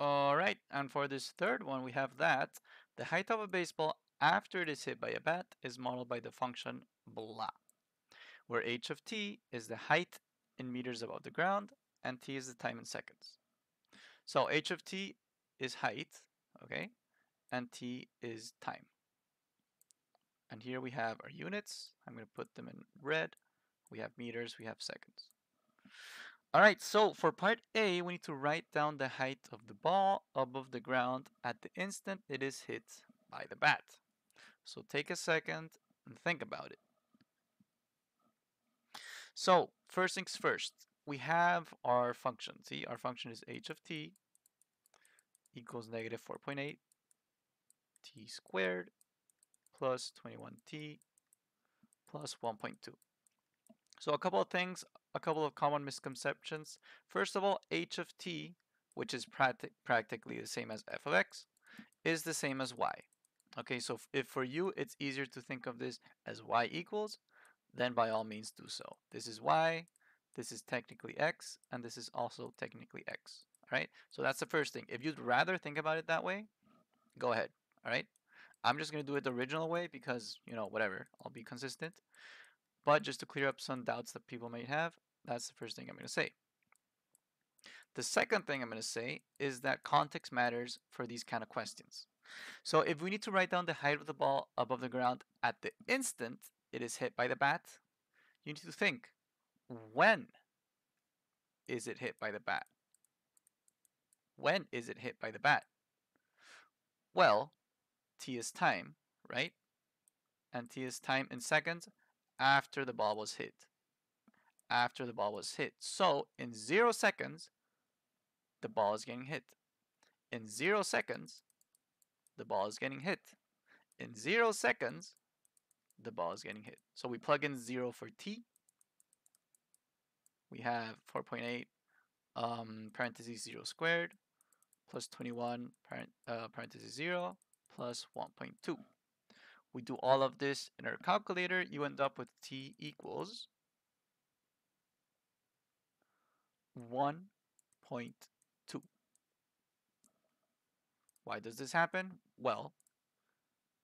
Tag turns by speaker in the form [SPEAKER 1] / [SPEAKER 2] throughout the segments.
[SPEAKER 1] All right, and for this third one, we have that the height of a baseball after it is hit by a bat is modeled by the function blah, where h of t is the height in meters above the ground and t is the time in seconds. So h of t is height, okay, and t is time. And here we have our units. I'm going to put them in red. We have meters, we have seconds. All right, so for part A, we need to write down the height of the ball above the ground at the instant it is hit by the bat. So take a second and think about it. So first things first, we have our function. See, our function is h of t equals negative 4.8 t squared plus 21t plus 1.2. So a couple of things, a couple of common misconceptions. First of all, h of t, which is practi practically the same as f of x, is the same as y. Okay, so if for you it's easier to think of this as y equals, then by all means do so. This is y, this is technically x, and this is also technically x. All right, so that's the first thing. If you'd rather think about it that way, go ahead. All right, I'm just going to do it the original way because, you know, whatever, I'll be consistent. But just to clear up some doubts that people might have, that's the first thing I'm going to say. The second thing I'm going to say is that context matters for these kind of questions. So if we need to write down the height of the ball above the ground at the instant it is hit by the bat, you need to think, when is it hit by the bat? When is it hit by the bat? Well, t is time, right? And t is time in seconds after the ball was hit. After the ball was hit. So in zero seconds, the ball is getting hit. In zero seconds, the ball is getting hit. In zero seconds, the ball is getting hit. So we plug in zero for t. We have 4.8 um, parentheses 0 squared plus 21 parent, uh, parentheses 0 plus 1.2. We do all of this in our calculator, you end up with t equals 1.2. Why does this happen? Well,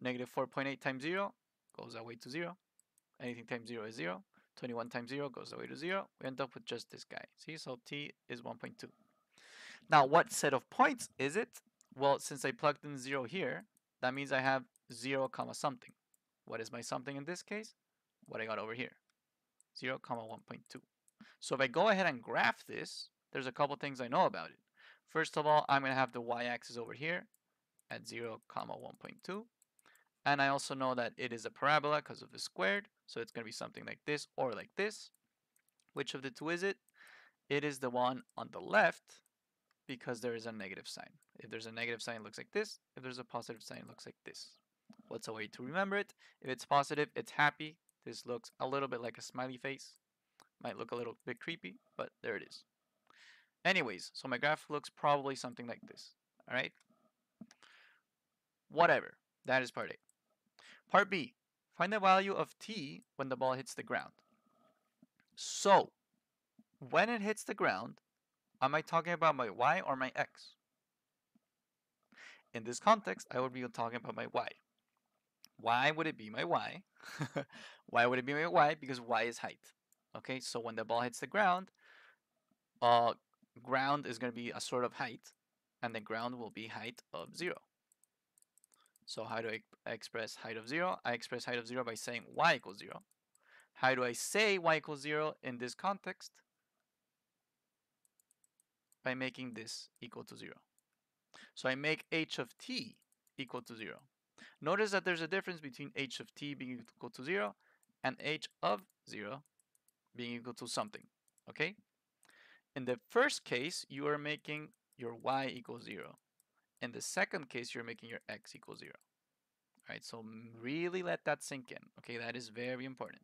[SPEAKER 1] negative 4.8 times 0 goes away to 0. Anything times 0 is 0. 21 times 0 goes away to 0. We end up with just this guy. See, so t is 1.2. Now, what set of points is it? Well, since I plugged in 0 here, that means I have 0 comma something. What is my something in this case? What I got over here. 0 comma 1.2. So if I go ahead and graph this, there's a couple things I know about it. First of all, I'm going to have the y-axis over here at 0 comma 1.2. And I also know that it is a parabola because of the squared. So it's going to be something like this or like this. Which of the two is it? It is the one on the left because there is a negative sign. If there's a negative sign, it looks like this. If there's a positive sign, it looks like this. What's a way to remember it? If it's positive, it's happy. This looks a little bit like a smiley face. Might look a little bit creepy, but there it is. Anyways, so my graph looks probably something like this. All right? Whatever. That is part A. Part B. Find the value of t when the ball hits the ground. So, when it hits the ground, Am I talking about my y or my x? In this context, I would be talking about my y. Why would it be my y? Why would it be my y? Because y is height. Okay, so when the ball hits the ground, uh, ground is going to be a sort of height, and the ground will be height of 0. So how do I express height of 0? I express height of 0 by saying y equals 0. How do I say y equals 0 in this context? By making this equal to 0. So I make h of t equal to 0. Notice that there's a difference between h of t being equal to 0 and h of 0 being equal to something, okay? In the first case, you are making your y equals 0. In the second case, you're making your x equals 0. All right, so really let that sink in, okay? That is very important.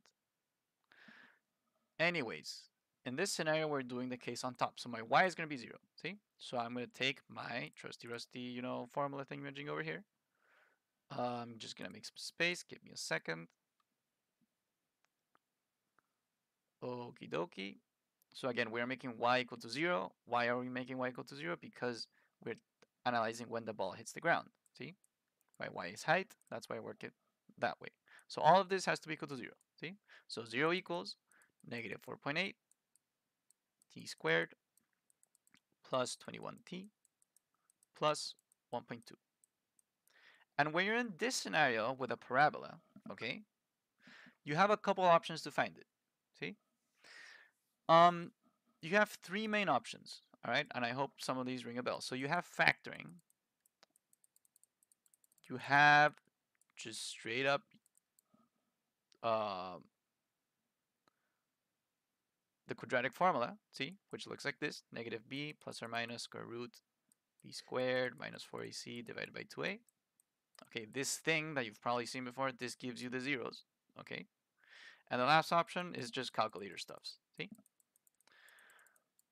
[SPEAKER 1] Anyways, in this scenario, we're doing the case on top. So my y is going to be 0. See? So I'm going to take my trusty rusty, you know, formula thing imaging over here. I'm just going to make some space. Give me a second. Okie dokie. So again, we're making y equal to 0. Why are we making y equal to 0? Because we're analyzing when the ball hits the ground. See? Right, y is height, that's why I work it that way. So all of this has to be equal to 0. See? So 0 equals negative 4.8 t squared plus 21t plus 1.2. And when you're in this scenario with a parabola, okay, you have a couple options to find it. See? Um, you have three main options, all right? And I hope some of these ring a bell. So you have factoring. You have just straight up uh, the quadratic formula, see, which looks like this, negative b plus or minus square root b squared minus 4ac divided by 2a. Okay, this thing that you've probably seen before, this gives you the zeros, okay? And the last option is just calculator stuffs, see?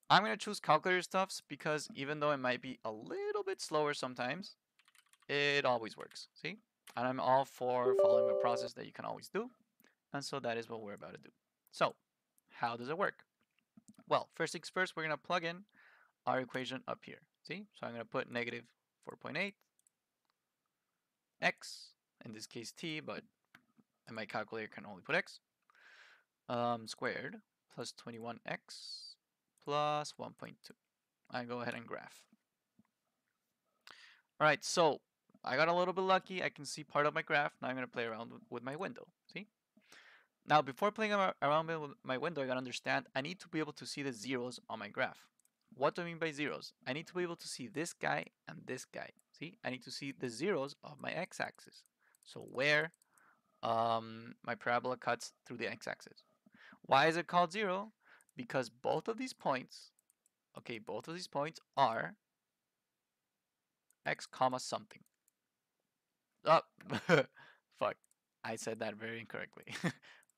[SPEAKER 1] I'm going to choose calculator stuffs because even though it might be a little bit slower sometimes, it always works, see? And I'm all for following a process that you can always do. And so that is what we're about to do. So, how does it work? Well, first things first, we're going to plug in our equation up here. See? So I'm going to put negative 4.8 x, in this case t, but in my calculator can only put x, um, squared plus 21x plus 1.2. I go ahead and graph. All right, so I got a little bit lucky. I can see part of my graph. Now I'm going to play around with my window. See? Now, before playing around with my window, I got to understand I need to be able to see the zeros on my graph. What do I mean by zeros? I need to be able to see this guy and this guy. See, I need to see the zeros of my x-axis. So where um, my parabola cuts through the x-axis. Why is it called zero? Because both of these points, okay, both of these points are x comma something. Oh, fuck. I said that very incorrectly.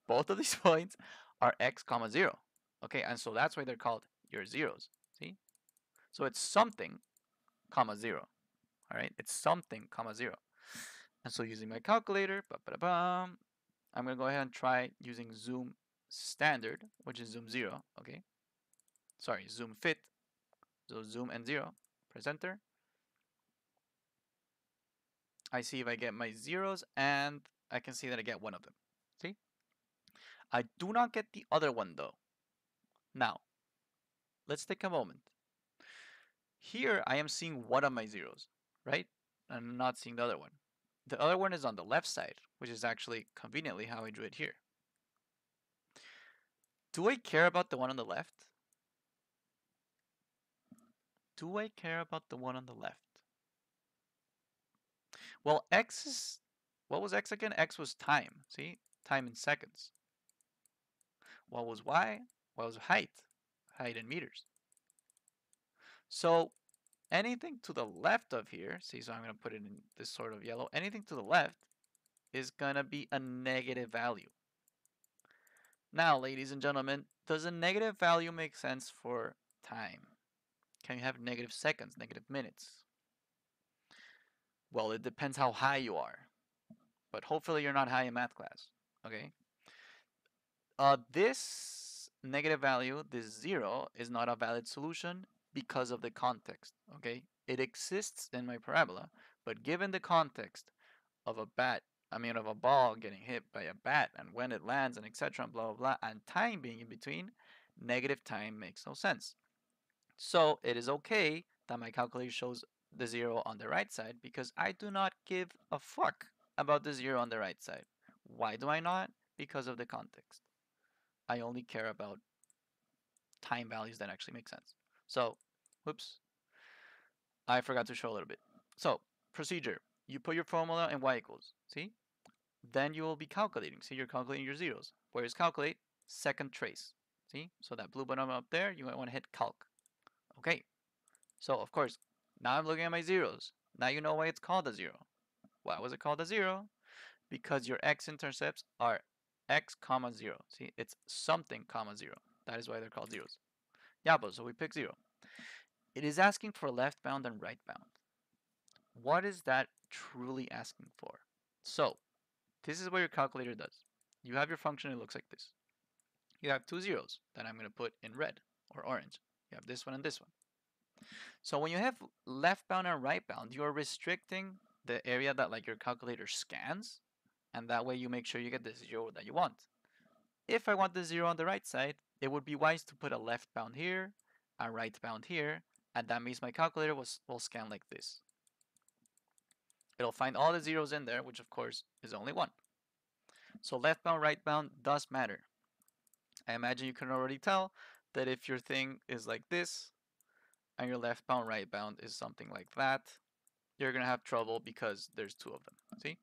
[SPEAKER 1] both of these points are x comma 0. Okay, and so that's why they're called your zeros. See? So it's something comma 0. All right, it's something comma 0. And so using my calculator, ba -ba I'm going to go ahead and try using zoom standard, which is zoom 0. Okay, sorry, zoom fit. So zoom and 0. Press enter. I see if I get my zeros and I can see that I get one of them. I do not get the other one though. Now, let's take a moment. Here I am seeing one of my zeros, right? I'm not seeing the other one. The other one is on the left side, which is actually conveniently how I drew it here. Do I care about the one on the left? Do I care about the one on the left? Well, x is, what was x again? x was time, see? Time in seconds. What was y? What was height? Height in meters. So anything to the left of here, see, so I'm going to put it in this sort of yellow, anything to the left is going to be a negative value. Now, ladies and gentlemen, does a negative value make sense for time? Can you have negative seconds, negative minutes? Well, it depends how high you are. But hopefully you're not high in math class, okay? Uh, this negative value, this zero, is not a valid solution because of the context, okay? It exists in my parabola, but given the context of a bat, I mean of a ball getting hit by a bat and when it lands and etc. and blah, blah, blah, and time being in between, negative time makes no sense. So it is okay that my calculator shows the zero on the right side because I do not give a fuck about the zero on the right side. Why do I not? Because of the context. I only care about time values that actually make sense. So, whoops, I forgot to show a little bit. So, procedure, you put your formula in y equals, see? Then you will be calculating, see, you're calculating your zeros. Where is calculate? Second trace, see? So that blue button up there, you might want to hit calc. Okay, so of course, now I'm looking at my zeros. Now you know why it's called a zero. Why was it called a zero? Because your x-intercepts are x comma 0. See, it's something comma 0. That is why they're called zeros. Yeah, but so we pick 0. It is asking for left bound and right bound. What is that truly asking for? So, this is what your calculator does. You have your function, it looks like this. You have two zeros that I'm going to put in red or orange. You have this one and this one. So when you have left bound and right bound, you are restricting the area that like your calculator scans, and that way you make sure you get the zero that you want. If I want the zero on the right side, it would be wise to put a left bound here, a right bound here, and that means my calculator will, will scan like this. It'll find all the zeros in there, which of course is only one. So left bound, right bound does matter. I imagine you can already tell that if your thing is like this, and your left bound, right bound is something like that, you're gonna have trouble because there's two of them, see?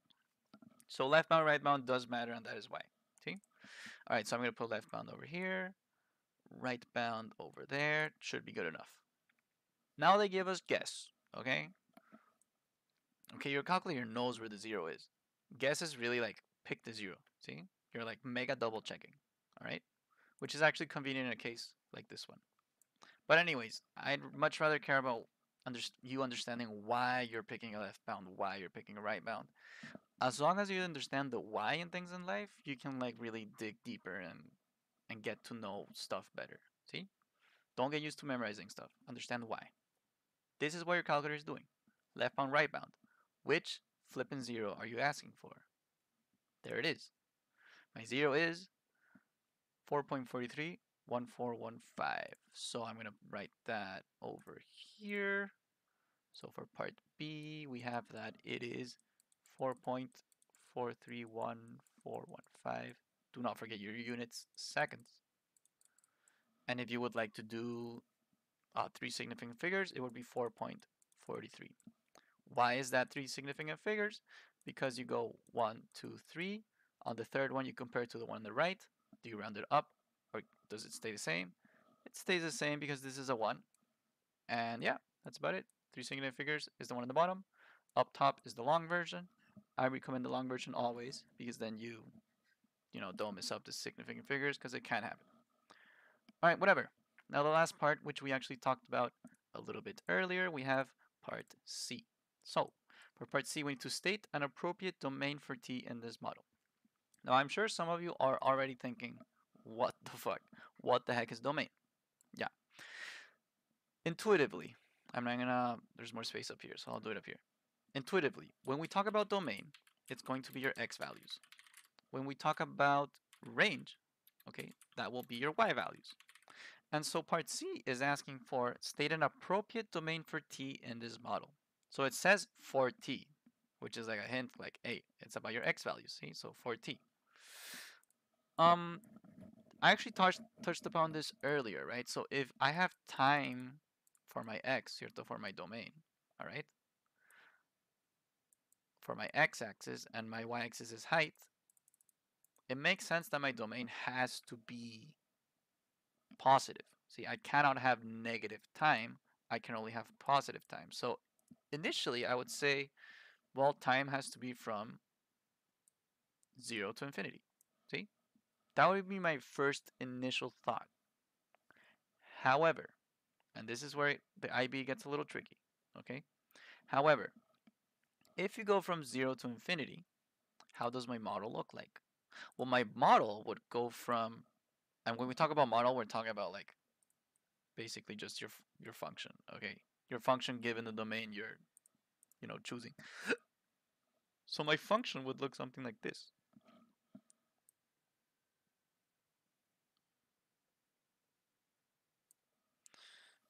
[SPEAKER 1] So left bound, right bound does matter, and that is why, see? All right, so I'm gonna put left bound over here, right bound over there, should be good enough. Now they give us guess, okay? Okay, your calculator knows where the zero is. Guess is really like pick the zero, see? You're like mega double checking, all right? Which is actually convenient in a case like this one. But anyways, I'd much rather care about under you understanding why you're picking a left bound, why you're picking a right bound. As long as you understand the why in things in life, you can like really dig deeper and and get to know stuff better. See? Don't get used to memorizing stuff. Understand why. This is what your calculator is doing. Left bound, right bound. Which flipping zero are you asking for? There it is. My zero is 4.43 1415. So I'm going to write that over here. So for part B, we have that it is 4.431415. Do not forget your units, seconds. And if you would like to do uh, three significant figures, it would be 4.43. Why is that three significant figures? Because you go one, two, three. On the third one, you compare to the one on the right. Do you round it up or does it stay the same? It stays the same because this is a 1. And yeah, that's about it. Three significant figures is the one on the bottom. Up top is the long version. I recommend the long version always because then you, you know, don't miss up the significant figures because it can happen. All right, whatever. Now the last part, which we actually talked about a little bit earlier, we have part C. So for part C, we need to state an appropriate domain for T in this model. Now I'm sure some of you are already thinking, what the fuck? What the heck is domain? Yeah. Intuitively, I'm not gonna, there's more space up here, so I'll do it up here. Intuitively, when we talk about domain, it's going to be your x values. When we talk about range, okay, that will be your y values. And so part C is asking for state an appropriate domain for t in this model. So it says for t, which is like a hint like, hey, it's about your x values, see? So for t. Um, I actually touched touched upon this earlier, right? So if I have time for my x, cierto, for my domain, all right? For my x-axis and my y-axis is height, it makes sense that my domain has to be positive. See, I cannot have negative time. I can only have positive time. So initially, I would say, well, time has to be from 0 to infinity. That would be my first initial thought. However, and this is where the IB gets a little tricky, okay? However, if you go from 0 to infinity, how does my model look like? Well, my model would go from, and when we talk about model, we're talking about like basically just your your function, okay? Your function given the domain you're, you know, choosing. so my function would look something like this.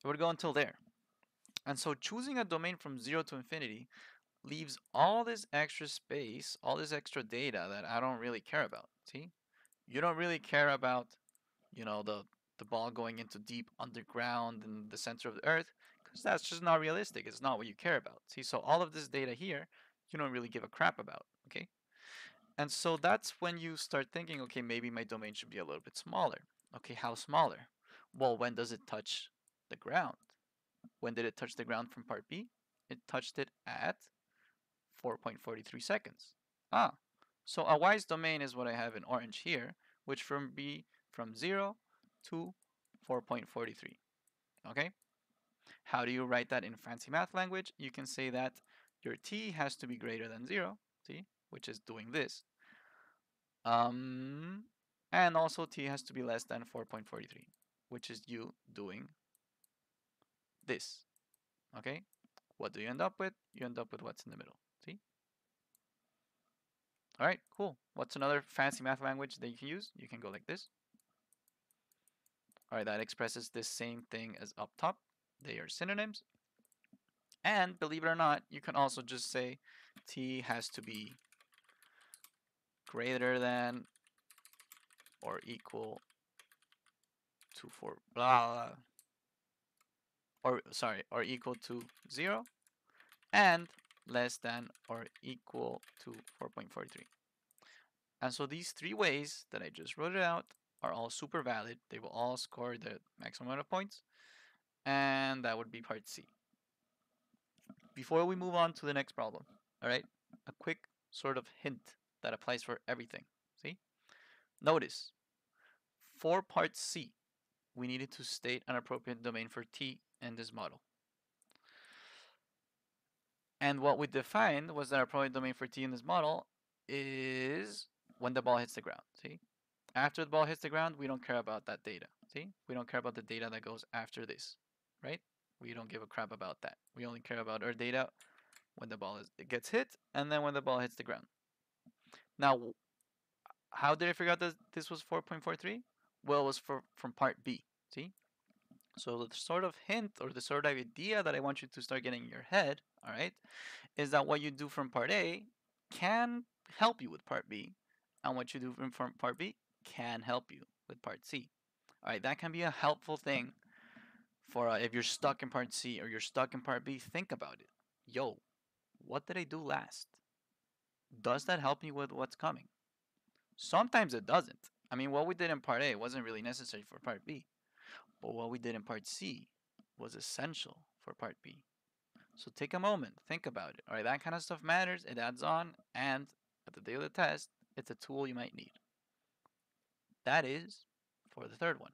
[SPEAKER 1] It would go until there. And so choosing a domain from 0 to infinity leaves all this extra space, all this extra data that I don't really care about. See? You don't really care about, you know, the, the ball going into deep underground in the center of the earth because that's just not realistic. It's not what you care about. See? So all of this data here, you don't really give a crap about. Okay? And so that's when you start thinking, okay, maybe my domain should be a little bit smaller. Okay, how smaller? Well, when does it touch the ground. When did it touch the ground from part B? It touched it at 4.43 seconds. Ah, so a wise domain is what I have in orange here, which from B from 0 to 4.43. Okay? How do you write that in fancy math language? You can say that your t has to be greater than 0, t, which is doing this. Um, and also t has to be less than 4.43, which is you doing this. Okay? What do you end up with? You end up with what's in the middle. See? All right, cool. What's another fancy math language that you can use? You can go like this. All right, that expresses the same thing as up top. They are synonyms. And believe it or not, you can also just say t has to be greater than or equal to 4 blah, blah, blah or sorry or equal to 0 and less than or equal to 4.43 and so these three ways that I just wrote it out are all super valid. They will all score the maximum amount of points and that would be part C. Before we move on to the next problem all right a quick sort of hint that applies for everything see? Notice for part C we needed to state an appropriate domain for t in this model. And what we defined was that our appropriate domain for t in this model is when the ball hits the ground, see? After the ball hits the ground, we don't care about that data, see? We don't care about the data that goes after this, right? We don't give a crap about that. We only care about our data when the ball is, it gets hit and then when the ball hits the ground. Now, how did I figure out that this was 4.43? Well, was for, from part B, see? So the sort of hint or the sort of idea that I want you to start getting in your head, all right, is that what you do from part A can help you with part B, and what you do from part B can help you with part C. All right, that can be a helpful thing for uh, if you're stuck in part C or you're stuck in part B, think about it. Yo, what did I do last? Does that help me with what's coming? Sometimes it doesn't. I mean, what we did in part A wasn't really necessary for part B. But what we did in part C was essential for part B. So take a moment, think about it. All right, that kind of stuff matters. It adds on, and at the day of the test, it's a tool you might need. That is for the third one.